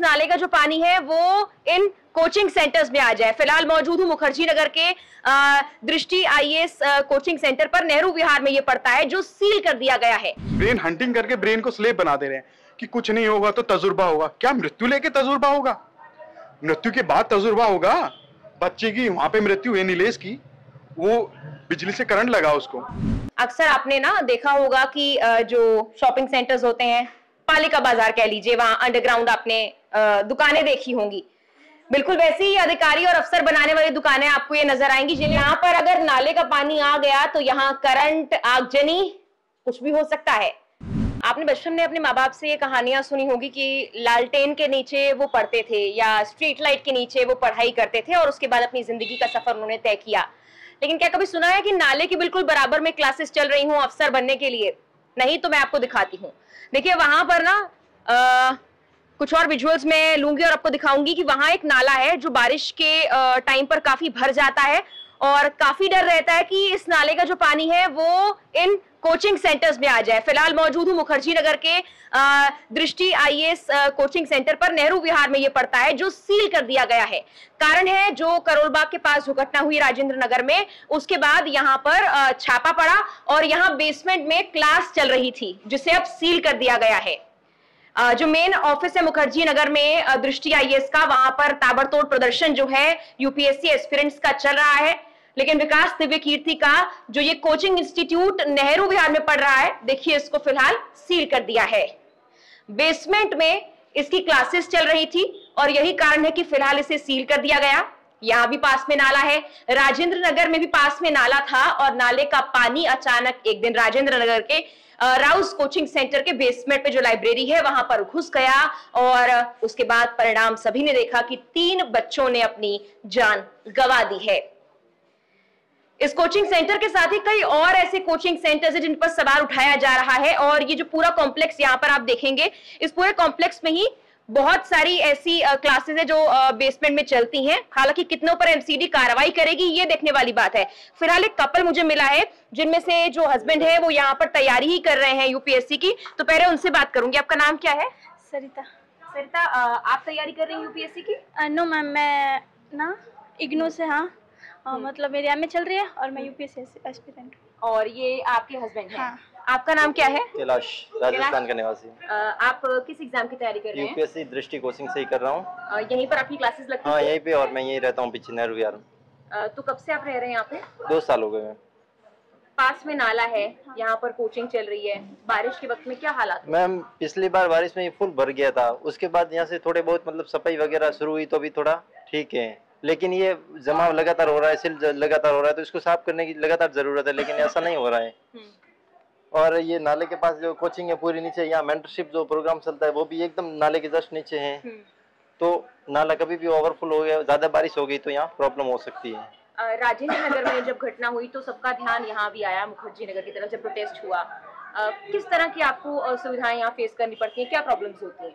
नाले का जो पानी है वो इन कोचिंग सेंटर्स में आ जाए। फ़िलहाल मौजूद हूँ मुखर्जी नगर के दृष्टि आईएएस कोचिंग सेंटर पर। नेहरू विहार में ये पड़ता है जो सील कर दिया गया है। ब्रेन हंटिंग करके ब्रेन को स्लेब बना दे रहे हैं कि कुछ नहीं होगा तो तजुर्बा होगा। क्या मृत्यु लेके तजुर्बा होगा? मृत्यु के बाद तजुर्बा होगा? बच्चे की वहाँ पे मृत्यु हुई नीलेश की। वो बिजली से करंट लगा उसको। अक्सर आपने ना देखा होगा कि जो शॉपिंग सेंटर्स होते हैं पालिका बाज़ार कह लीजिए, वहाँ अंडरग्राउंड आपने दुकानें देखी होंगी। बिल्कुल वैसे ही अधिकारी और अफसर बनाने वाली दुकानें आपको ये नज़र आएँगी, जिन्हें यहाँ पर अगर नाले का पानी आ गया तो यहाँ करंट आगजनी कुछ भी हो सकता है। आपने बचपन में अपने माँ बाप से ये कहानियाँ सुनी होगी कि लालटेन के नीचे वो पढ़ते थे या स्ट्रीट लाइट के नीचे वो पढ़ाई करते थे और उसके बाद अपनी ज़िंदगी का सफ़र उन्होंने तय किया। लेकिन क्या कभी सुना है कि नाले के बिल्कुल बराबर में क्लासेस चल रही हूँ अफसर बनने के लिए? नहीं तो मैं आपको दिखाती हूँ। देखिए वहाँ पर ना आ, कुछ और विजुअल्स में लूँगी और आपको दिखाऊँगी कि वहाँ एक नाला है जो बारिश के टाइम पर काफ़ी भर जाता है। और काफ़ी डर रहता है कि इस नाले का जो पानी है, वो इन कोचिंग सेंटर्स में आ जाए। फ़िलहाल मौजूद हूँ मुखर्जी नगर के दृष्टि आईएएस कोचिंग सेंटर पर। नेहरू विहार में ये पड़ता है, जो सील कर दिया गया है। कारण है, जो करोलबाग के पास दुर्घटना हुई राजेंद्र नगर में, उसके बाद यहाँ पर छापा पड़ा और यहाँ बेसमेंट में क्लास चल रही थी, जिसे अब सील कर दिया गया है। जो मेन ऑफ़िस है मुखर्जी नगर में दृष्टि आईएएस का वहाँ पर ताबड़तोड़ प्रदर्शन जो है यूपीएससी एस्पिरेंट्स का चल रहा है। लेकिन विकास दिव्य कीर्ति का जो ये कोचिंग इंस्टीट्यूट नेहरू विहार में पढ़ रहा है, देखिए इसको फ़िलहाल सील कर दिया है। बेसमेंट में इसकी क्लासेस चल रही थी और यही कारण है कि फ़िलहाल इसे सील कर दिया गया। यहाँ भी पास में नाला है। राजेंद्र नगर में भी पास में नाला था और नाले का पानी अचानक एक दिन राजेंद्र नगर के राउस कोचिंग सेंटर के बेसमेंट पे जो लाइब्रेरी है, वहाँ पर घुस गया और उसके बाद परिणाम सभी ने देखा कि तीन बच्चों ने अपनी जान गवा दी है। इस कोचिंग सेंटर के साथ ही कई और ऐसे कोचिंग सेंटर्स हैं जिन पर सवाल उठाया जा रहा है और ये जो पूरा कॉम्प्लेक्स यहाँ पर आप देखेंगे, इस पूरे कॉम्प्लेक्स में ही बहुत सारी ऐसी क्लासेस है जो बेसमेंट में चलती हैं। हालाँकि कितनों पर एमसीडी कार्रवाई करेगी ये देखने वाली बात है। फ़िलहाल एक कपल मुझे मिला है जिनमें से जो हस्बैंड है वो यहाँ पर तैयारी ही कर रहे हैं यूपीएससी की। तो पहले उनसे बात करूँगी। आपका नाम क्या है? सरिता। सरिता आप तैयारी कर रही हैं यूपीएससी की? नो मैम मैं ना इग्नो से हाँ। अ, मतलब मेरी एम चल रही है और मैं यूपीएससी एस्पिरेंट और ये आपके हस्बैंड हैं? हाँ। आपका नाम क्या है? कैलाश राजस्थान का निवासी आप किस एग्ज़ाम की तैयारी कर रहे हैं? यूपीएससी दृष्टि कोचिंग से ही कर रहा हूँ। यहीं पर आपकी क्लासेस लगती हाँ यहीं पे और मैं यहीं रहता हूँ पीछे नेहरू में तो कब से आप रह रहे हैं यहाँ पे? दो साल हो गए हैं। पास में नाला है यहाँ पर कोचिंग चल रही है। बारिश के वक्त में क्या हालात मैम पिछली बार बारिश में ये फुल भर गया था। उसके बाद यहाँ से थोड़े बहुत मतलब सफ़ाई वगैरह शुरू हुई तो अभी थोड़ा ठीक है। लेकिन ये जमाव लगातार हो रहा है सिल लगातार हो रहा है तो इसको साफ़ करने की लगातार ज़रूरत है लेकिन ऐसा नहीं हो रहा है। और ये नाले के पास जो कोचिंग है पूरी नीचे यहाँ मेंटरशिप जो प्रोग्राम चलता है वो भी एकदम नाले के जस्ट नीचे है। तो नाला कभी भी ओवरफुल हो गया ज़्यादा बारिश हो गई तो यहाँ प्रॉब्लम हो सकती है। राजेंद्र नगर में जब घटना हुई तो सबका ध्यान यहाँ भी आया मुखर्जी नगर की तरफ़ जब प्रोटेस्ट हुआ। किस तरह की आपको असुविधाएँ यहाँ फेस करनी पड़ती है? क्या प्रॉब्लम्स होती हैं?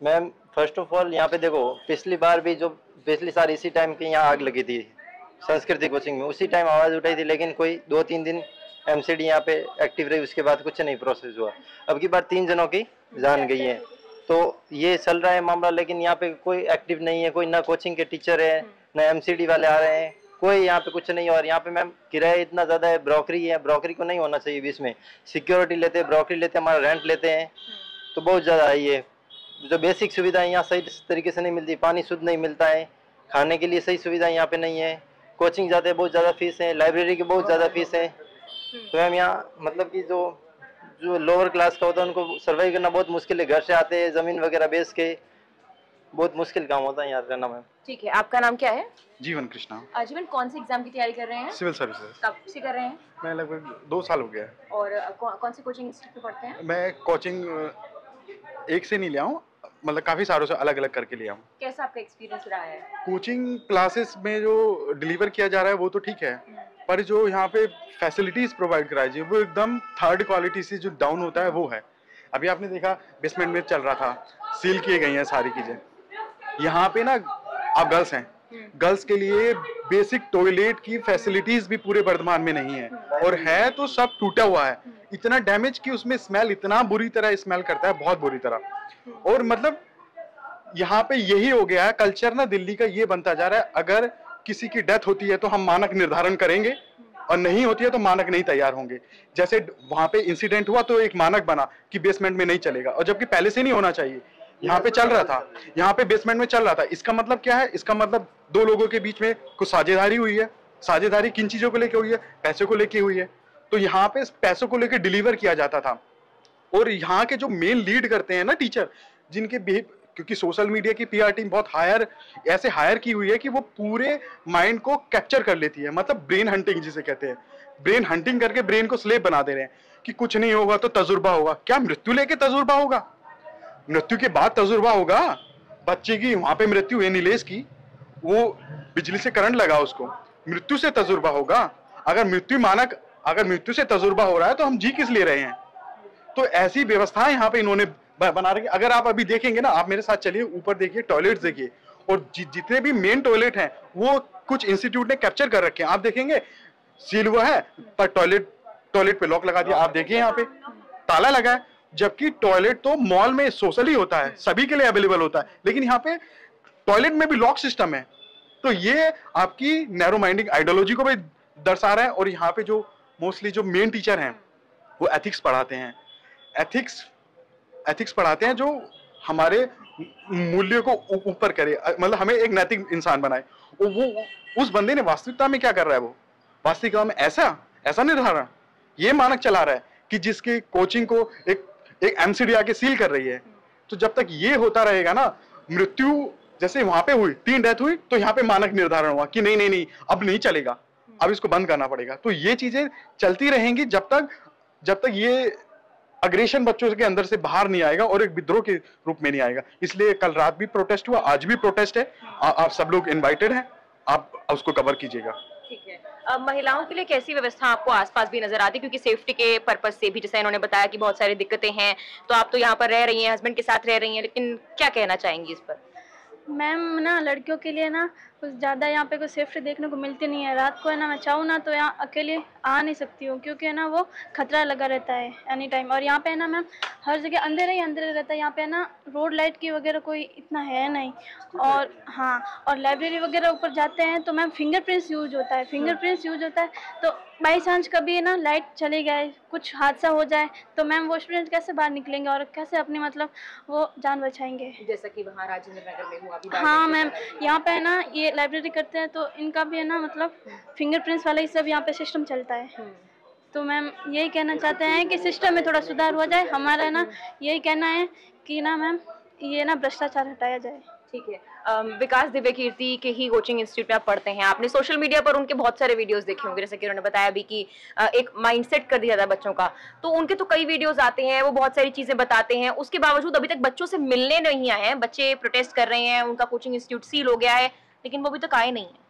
मैम फ़र्स्ट ऑफ़ ऑल यहाँ पे देखो पिछली बार भी जो पिछली साल इसी टाइम की यहाँ आग लगी थी संस्कृति कोचिंग में उसी टाइम आवाज़ उठाई थी लेकिन कोई दो तीन दिन एमसीडी यहाँ पे एक्टिव रही, उसके बाद कुछ नहीं प्रोसेस हुआ। अब की बार तीन जनों की जान गई है। तो ये चल रहा है मामला, लेकिन यहाँ पे कोई एक्टिव नहीं है, कोई ना कोचिंग के टीचर है, ना एमसीडी वाले आ रहे हैं, कोई यहाँ पे कुछ नहीं। और यहाँ पे मैम किराया इतना ज़्यादा है ब्रोकरी है ब्रोकरी को नहीं होना चाहिए बीच में। सिक्योरिटी लेते हैं ब्रोकरी लेते हैं, हमारा रेंट लेते हैं। तो बहुत ज़्यादा है ये। जो बेसिक सुविधाएँ यहाँ सही तरीके से नहीं मिलती, पानी शुद्ध नहीं मिलता है, खाने के लिए सही सुविधाएँ यहाँ पे नहीं है। कोचिंग जाते हैं, बहुत ज़्यादा फ़ीस है लाइब्रेरी की बहुत ज़्यादा फ़ीस है। तो मैम यहाँ मतलब कि जो जो लोअर क्लास का होता है उनको सर्वाइव करना बहुत मुश्किल है। घर से आते हैं ज़मीन वगैरह बेच के बहुत मुश्किल काम होता है यहाँ रहना मैम। ठीक है आपका नाम क्या है? जीवन कृष्णा। आजीवन कौन से एग्ज़ाम की तैयारी कर रहे हैं? Civil services. कब से कर रहे हैं? मैं लगभग दो साल हो गया और कौ, कौन से कोचिंग इंस्टीट्यूट पढ़ते हैं? मैं कोचिंग एक से नहीं लिया हूँ मतलब काफ़ी सारों से अलग अलग करके लिया हूँ। कैसा आपका एक्सपीरियंस रहा है? कोचिंग क्लासेस में जो डिलीवर किया जा रहा है वो तो ठीक है। पर जो यहाँ पे फैसिलिटीज़ प्रोवाइड कराई जाए वो एकदम थर्ड क्वालिटी से जो डाउन होता है वो है। अभी आपने देखा बेसमेंट में चल रहा था। सील किए गई हैं सारी चीज़ें। यहाँ पे ना आप गर्ल्स हैं। गर्ल्स के लिए बेसिक टॉयलेट की फैसिलिटीज़ भी पूरे वर्धमान में नहीं है। और है तो सब टूटा हुआ है। इतना डैमेज कि उसमें स्मेल इतना बुरी तरह स्मेल करता है बहुत बुरी तरह। और मतलब यहाँ पे यही हो गया है। कल्चर ना दिल्ली का ये बनता जा रहा है। अगर किसी की डेथ होती है तो हम मानक निर्धारण करेंगे और नहीं होती है तो मानक नहीं तैयार होंगे। जैसे वहाँ पे इंसिडेंट हुआ तो एक मानक बना कि बेसमेंट में नहीं चलेगा और जबकि पहले से नहीं होना चाहिए। यहाँ पे चल रहा था। यहाँ पे बेसमेंट में चल रहा था। इसका मतलब क्या है? इसका मतलब दो लोगों के बीच में कुछ साझेदारी हुई है। साझेदारी किन चीज़ों को लेकर हुई है? पैसे को लेकर हुई है। तो यहाँ पे पैसों को लेकर डिलीवर किया जाता था। और यहाँ के जो मेन लीड करते हैं ना टीचर जिनके क्योंकि सोशल मीडिया की पीआर टीम बहुत हायर ऐसे हायर की हुई है कि वो पूरे माइंड को कैप्चर कर लेती है। मतलब ब्रेन हंटिंग जिसे कहते हैं। ब्रेन हंटिंग करके ब्रेन को स्लेब बना दे रहे हैं कि कुछ नहीं होगा तो तजुर्बा होगा। क्या मृत्यु लेके तजुर्बा होगा? मृत्यु के बाद तजुर्बा होगा? बच्चे की, वहाँ पे मृत्यु है नीलेश की। वो बिजली से करंट लगा उसको। मृत्यु से तजुर्बा होगा? अगर मृत्यु मानक, अगर मृत्यु से तजुर्बा हो रहा है तो हम जी किस ले रहे हैं? तो ऐसी व्यवस्थाएँ यहाँ पे इन्होंने बना रखी अगर आप अभी देखेंगे ना आप मेरे साथ चलिए ऊपर देखिए टॉयलेट देखिए। और जि, जितने भी मेन टॉयलेट हैं वो कुछ इंस्टीट्यूट ने कैप्चर कर रखे हैं। आप देखेंगे सील हुआ है पर टॉयलेट टॉयलेट पे लॉक लगा दिया। आप देखिए यहाँ पे ताला लगा है जबकि टॉयलेट तो मॉल में सोशली होता है सभी के लिए अवेलेबल होता है। लेकिन यहाँ पे टॉयलेट में भी लॉक सिस्टम है। तो ये आपकी नैरो माइंडिंग आइडियोलॉजी को भी दर्शा रहा है। और यहाँ पे जो मोस्टली जो मेन टीचर हैं वो एथिक्स पढ़ाते हैं। एथिक्स एथिक्स पढ़ाते हैं जो हमारे मूल्यों को ऊपर करे। मतलब हमें एक नैतिक इंसान बनाए। वो उस बंदे ने वास्तविकता में क्या कर रहा है वो? वास्तविकता में ऐसा ऐसा निर्धारण, ये मानक चला रहा है कि जिसकी कोचिंग को एक एक एमसीडी आके सील कर रही है। तो जब तक ये होता रहेगा ना, मृत्यु जैसे वहाँ पे हुई, तीन डेथ हुई तो यहाँ पे मानक निर्धारण हुआ कि नहीं नहीं नहीं, अब नहीं चलेगा। अब इसको बंद करना पड़ेगा। तो ये चीज़ें चलती रहेंगी जब तक जब तक ये अग्रेशन बच्चों के अंदर से बाहर नहीं आएगा और एक विद्रोह के रूप में नहीं आएगा। इसलिए कल रात भी प्रोटेस्ट हुआ आज भी प्रोटेस्ट है। आ, आप सब लोग इनवाइटेड हैं आप उसको कवर कीजिएगा। ठीक है। अब महिलाओं के लिए कैसी व्यवस्था आपको आसपास भी नज़र आती? है क्योंकि सेफ्टी के पर्पज से भी जैसे इन्होंने बताया कि बहुत सारी दिक्कतें हैं तो आप तो यहाँ पर रह रही हैं हस्बैंड के साथ रह रही हैं लेकिन क्या कहना चाहेंगी इस पर? मैम ना लड़कियों के लिए ना कुछ ज़्यादा यहाँ पे कोई सेफ्टी देखने को मिलती नहीं है। रात को है ना मैं चाहूँ ना तो यहाँ अकेले आ नहीं सकती हूँ क्योंकि है ना वो खतरा लगा रहता है एनी टाइम और यहाँ पे है ना मैम हर जगह अंधेरा ही अंधेरा रहता है। यहाँ पे है ना रोड लाइट की वगैरह कोई इतना है नहीं। और हाँ और लाइब्रेरी वगैरह ऊपर जाते हैं तो मैम फिंगरप्रिंट्स यूज़ होता है। फिंगरप्रिंट्स यूज़ होता है तो बाई चांस कभी ना लाइट चली जाए कुछ हादसा हो जाए तो मैम वो स्टूडेंट कैसे बाहर निकलेंगे और कैसे अपनी मतलब वो जान बचाएँगे? जैसा कि वहाँ राजेंद्र नगर में हुआ हाँ मैम यहाँ पे है ना ये लाइब्रेरी करते हैं तो इनका भी है ना मतलब फिंगरप्रिंट्स वाला ही सब यहाँ पे सिस्टम चलता है। हम्म। तो मैम यही कहना चाहते हैं कि सिस्टम में थोड़ा सुधार हो जाए। हमारा ना यही कहना है कि ना मैम ये ना भ्रष्टाचार हटाया जाए। ठीक है। विकास दिव्य कीर्ति के ही कोचिंग इंस्टीट्यूट में आप पढ़ते हैं। आपने सोशल मीडिया पर उनके बहुत सारे वीडियोस देखे होंगे जैसे कि उन्होंने बताया अभी कि एक माइंडसेट कर दिया था बच्चों का। तो उनके तो कई वीडियोस आते हैं वो बहुत सारी चीज़ें बताते हैं। उसके बावजूद अभी तक बच्चों से मिलने नहीं आए हैं। बच्चे प्रोटेस्ट कर रहे हैं उनका कोचिंग इंस्टीट्यूट सील हो गया है। लेकिन वो अभी तक आए नहीं है।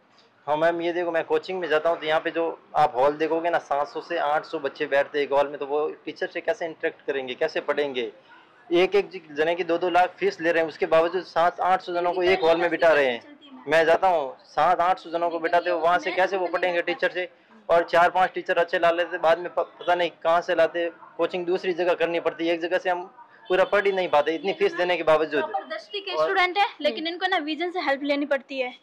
हाँ मैम ये देखो मैं कोचिंग में जाता हूँ तो यहाँ पे जो आप हॉल देखोगे ना 700 से 800 बच्चे बैठते हैं एक हॉल में तो वो टीचर से कैसे इंटरेक्ट करेंगे कैसे पढ़ेंगे? एक एक जने की दो दो लाख फ़ीस ले रहे हैं उसके बावजूद सात आठ सौ जनों को एक हॉल में बिठा रहे हैं। मैं जाता हूँ सात आठ सौ जनों को बिठाते हो वहाँ से कैसे वो पढ़ेंगे टीचर से? और चार पाँच टीचर अच्छे ला लेते बाद में पता नहीं कहाँ से लाते कोचिंग दूसरी जगह करनी पड़ती है एक जगह से हम पूरा पढ़ ही नहीं पाते इतनी फ़ीस देने के बावजूद। के स्टूडेंट है लेकिन इनको ना विजन से हेल्प लेनी पड़ती है।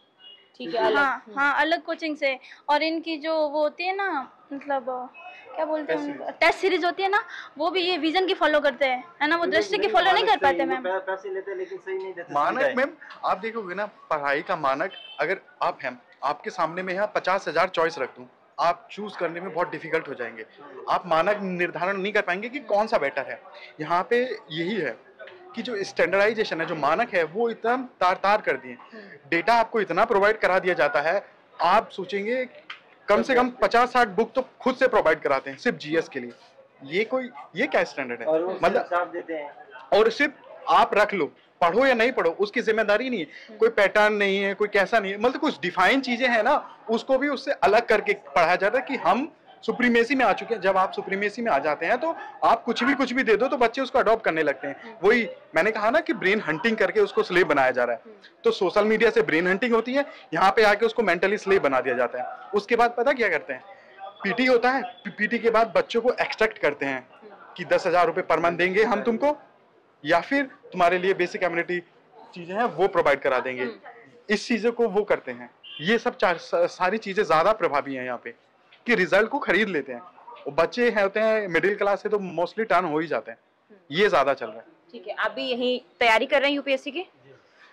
ठीक है हाँ हाँ अलग कोचिंग से। और इनकी जो वो होती है ना मतलब क्या बोलते हैं टेस्ट सीरीज़ होती है ना वो भी ये विजन की फॉलो करते हैं है ना? वो दृष्टि की फॉलो नहीं कर पाते मैम पैसे लेते लेकिन सही नहीं देते मानक मैम आप देखोगे ना पढ़ाई का मानक अगर आप हैं आपके सामने में यहाँ पचास हज़ार चॉइस रख दूँ आप चूज़ करने में बहुत डिफ़िकल्ट हो जाएँगे। आप मानक निर्धारण नहीं कर पाएँगे कि कौन सा बेटर है। यहाँ पे यही है कि जो स्टैंडर्डाइजेशन है जो मानक है वो इतना तार तार कर दिए। डेटा आपको इतना प्रोवाइड करा दिया जाता है आप सोचेंगे कम से कम पचास साठ बुक तो खुद से प्रोवाइड कराते हैं सिर्फ़ जीएस के लिए। ये कोई ये क्या स्टैंडर्ड है? मतलब और सिर्फ़ आप रख लो पढ़ो या नहीं पढ़ो उसकी ज़िम्मेदारी नहीं है। कोई पैटर्न नहीं है कोई कैसा नहीं है मतलब कुछ डिफाइन चीज़ें हैं ना उसको भी उससे अलग करके पढ़ाया जाता है कि हम सुप्रीमेसी में आ चुके हैं। जब आप सुप्रीमेसी में आ जाते हैं तो आप कुछ भी कुछ भी दे दो तो बच्चे उसको अडॉप्ट करने लगते हैं। वही मैंने कहा ना कि ब्रेन हंटिंग करके उसको स्लेव बनाया जा रहा है। तो सोशल मीडिया से ब्रेन हंटिंग होती है। यहाँ पे आके उसको मेंटली स्लेव बना दिया जाता है। उसके बाद पता क्या करते हैं? पीटी होता है। पीटी के बाद बच्चों को एक्सट्रैक्ट करते हैं कि दस हज़ार रुपये पर मंथ देंगे हम तुमको या फिर तुम्हारे लिए बेसिक कम्युनिटी चीज़ें हैं वो प्रोवाइड करा देंगे। इस चीज़ों को वो करते हैं। ये सब सारी चीज़ें ज़्यादा प्रभावी हैं यहाँ पे। कि रिज़ल्ट को खरीद लेते हैं। और बच्चे है होते हैं मिडिल क्लास से तो मोस्टली टर्न हो ही जाते हैं। ये ज़्यादा चल रहा है। ठीक है आप भी यही तैयारी कर रहे हैं यूपीएससी की?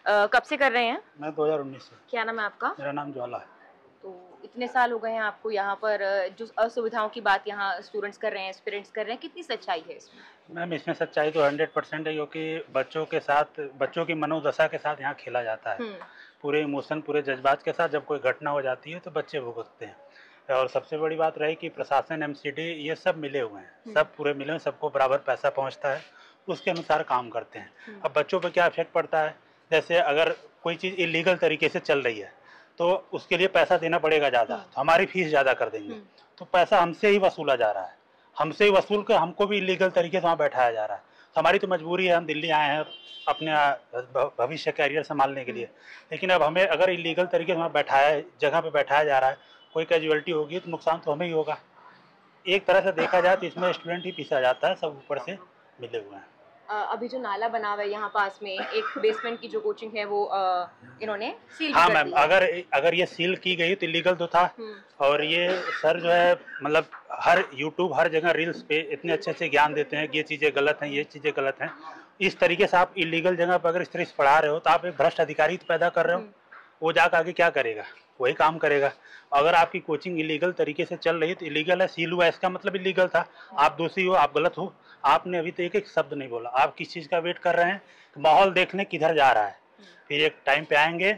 कब से कर रहे हैं? मैं 2019 से। क्या नाम है आपका? मेरा नाम ज्वाला है। तो इतने साल हो गए हैं आपको यहाँ पर जो असुविधाओं की बात यहाँ स्टूडेंट्स कर रहे हैं एस्पिरेंट्स कर रहे हैं कितनी सच्चाई है इसमें? मैम इसमें सच्चाई तो 100 परसेंट है क्योंकि बच्चों के साथ बच्चों की मनोदशा के साथ यहाँ खेला जाता है। हम्म, पूरे इमोशन पूरे जज्बात के साथ जब कोई घटना हो जाती है तो बच्चे भुगतते हैं। और सबसे बड़ी बात रही कि प्रशासन एमसीडी ये सब मिले हुए हैं। सब पूरे मिले हुए सबको बराबर पैसा पहुँचता है उसके अनुसार काम करते हैं। अब बच्चों पर क्या इफ़ेक्ट पड़ता है? जैसे अगर कोई चीज़ इलीगल तरीके से चल रही है तो उसके लिए पैसा देना पड़ेगा ज़्यादा तो हमारी फ़ीस ज़्यादा कर देंगे। तो पैसा हमसे ही वसूला जा रहा है। हमसे ही वसूल कर हमको भी इलीगल तरीके से वहाँ बैठाया जा रहा है। तो हमारी तो मजबूरी है हम दिल्ली आए हैं अपने भविष्य कैरियर संभालने के लिए। लेकिन अब हमें अगर इलीगल तरीके से वहाँ बैठाया जगह पे बैठाया जा रहा है कोई कैजुअलिटी होगी तो नुकसान तो हमें ही होगा। एक तरह से देखा जाए तो इसमें स्टूडेंट ही पीछा जाता है सब ऊपर से मिले हुए हैं। अभी जो नाला बना हुआ है यहाँ पास में एक बेसमेंट की जो कोचिंग है वो इन्होंने सील हाँ मैम अगर अगर ये सील की गई तो इलीगल तो था। हम्म, और ये सर जो है मतलब हर यूट्यूब हर जगह रील्स पे इतने अच्छे अच्छे ज्ञान देते हैं कि ये चीज़ें गलत हैं ये चीज़ें गलत हैं। इस तरीके से आप इलीगल जगह पर अगर इस तरह से पढ़ा रहे हो तो आप एक भ्रष्ट अधिकारी तो पैदा कर रहे हो। वो जाकर आगे क्या करेगा? वही काम करेगा। अगर आपकी कोचिंग इलीगल तरीके से चल रही है तो इलीगल है सील हुआ है, इसका मतलब इलीगल था। आप दोषी हो आप गलत हो आपने अभी तो एक शब्द नहीं बोला। आप किस चीज़ का वेट कर रहे हैं? कि माहौल देखने किधर जा रहा है। फिर एक टाइम पे आएँगे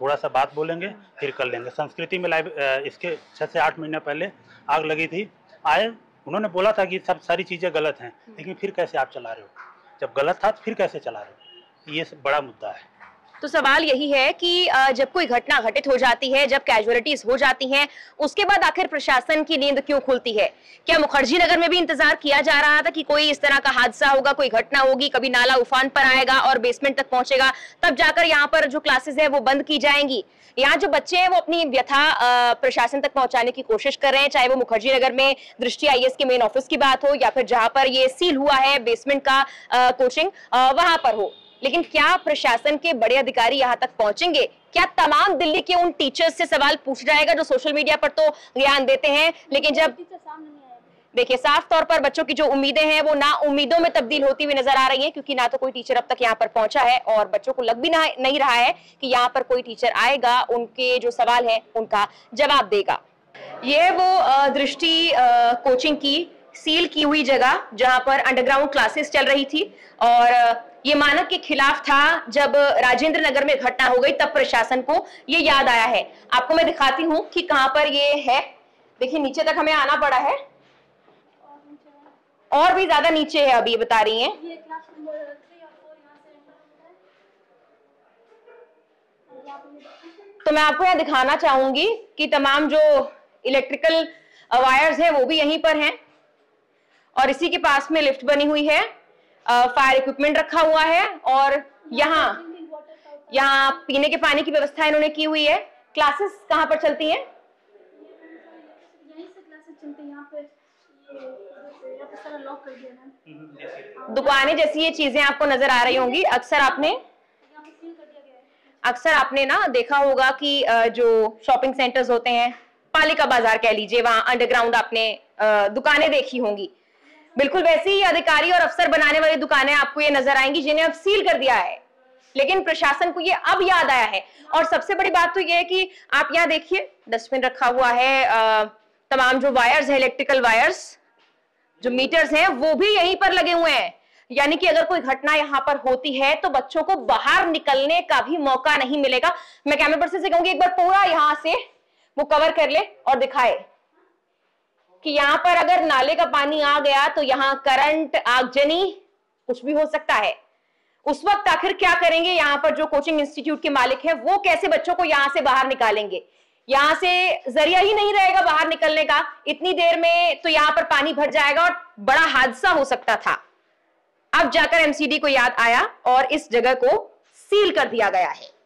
थोड़ा सा बात बोलेंगे फिर कर लेंगे। संस्कृति में लाइव इसके छः से आठ महीने पहले आग लगी थी। आए उन्होंने बोला था कि सब सारी चीज़ें गलत हैं लेकिन फिर कैसे आप चला रहे हो? जब गलत था तो फिर कैसे चला रहे हो? ये बड़ा मुद्दा है। तो सवाल यही है कि जब कोई घटना घटित हो जाती है, जब कैजुअलिटीज हो जाती हैं, उसके बाद आखिर प्रशासन की नींद क्यों खुलती है? क्या मुखर्जी नगर में भी इंतज़ार किया जा रहा था कि कोई इस तरह का हादसा होगा, कोई घटना होगी, कभी नाला उफान पर आएगा और बेसमेंट तक पहुंचेगा, तब जाकर यहाँ पर जो क्लासेस है, वो बंद की जाएँगी? यहाँ जो बच्चे हैं, वो अपनी व्यथा प्रशासन तक पहुँचाने की कोशिश कर रहे हैं, चाहे वो मुखर्जी नगर में दृष्टि आईएएस के मेन ऑफ़िस की बात हो, या फिर जहाँ पर ये सील हुआ है बेसमेंट का कोचिंग वहाँ पर हो। लेकिन क्या प्रशासन के बड़े अधिकारी यहाँ तक पहुँचेंगे? क्या तमाम दिल्ली के उन टीचर्स से सवाल पूछ जाएगा जो सोशल मीडिया पर तो ज्ञान देते हैं? लेकिन जब देखिए साफ़ तौर पर बच्चों की जो उम्मीदें हैं वो ना उम्मीदों में तब्दील होती हुई नज़र आ रही हैं क्योंकि ना तो कोई टीचर अब तक यहाँ पर पहुँचा है और बच्चों को लग भी ना नहीं रहा है कि यहाँ पर कोई टीचर आएगा उनके जो सवाल है उनका जवाब देगा। ये वो दृष्टि कोचिंग की सील की हुई जगह जहाँ पर अंडरग्राउंड क्लासेस चल रही थी और ये मानक के खिलाफ था जब राजेंद्र नगर में घटना हो गई तब प्रशासन को ये याद आया है। आपको मैं दिखाती हूँ कि कहाँ पर ये है। देखिए नीचे तक हमें आना पड़ा है। और भी ज़्यादा नीचे है अभी बता रही हैं। तो मैं आपको यहाँ दिखाना चाहूँगी कि तमाम जो इलेक्ट्रिकल वायर्स है वो भी यहीं पर हैं। और इसी के पास में लिफ्ट बनी हुई है। फायर इक्विपमेंट रखा हुआ है और यहाँ यहाँ पीने के पानी की व्यवस्था इन्होंने की हुई है। क्लासेस कहाँ पर चलती हैं? दुकानें जैसी ये चीज़ें आपको नज़र आ रही होंगी। अक्सर आपने अक्सर आपने ना देखा होगा कि जो शॉपिंग सेंटर्स होते हैं, पालिका बाज़ार कह लीजिए, वहाँ अंडरग्राउंड आपने दुकानें देखी होंगी। बिल्कुल वैसे ही अधिकारी और अफसर बनाने वाली दुकानें आपको ये नज़र आएँगी, जिन्हें अब सील कर दिया है। लेकिन प्रशासन को ये अब याद आया है। और सबसे बड़ी बात तो ये है कि आप यहाँ देखिए, डस्टबिन रखा हुआ है तमाम जो वायर्स है, इलेक्ट्रिकल वायर्स, जो मीटर्स हैं, वो भी यहीं पर लगे हुए हैं। यानी कि अगर कोई घटना यहाँ पर होती है तो बच्चों को बाहर निकलने का भी मौका नहीं मिलेगा। मैं कैमरा पर्सन से कहूँगी, एक बार पूरा यहाँ से वो कवर कर ले और दिखाए। कि यहाँ पर अगर नाले का पानी आ गया तो यहाँ करंट, आगजनी कुछ भी हो सकता है। उस वक्त आखिर क्या करेंगे? यहाँ पर जो कोचिंग इंस्टीट्यूट के मालिक हैं, वो कैसे बच्चों को यहाँ से बाहर निकालेंगे? यहाँ से ज़रिया ही नहीं रहेगा बाहर निकलने का। इतनी देर में तो यहाँ पर पानी भर जाएगा और बड़ा हादसा हो सकता था। अब जाकर एमसीडी को याद आया और इस जगह को सील कर दिया गया है।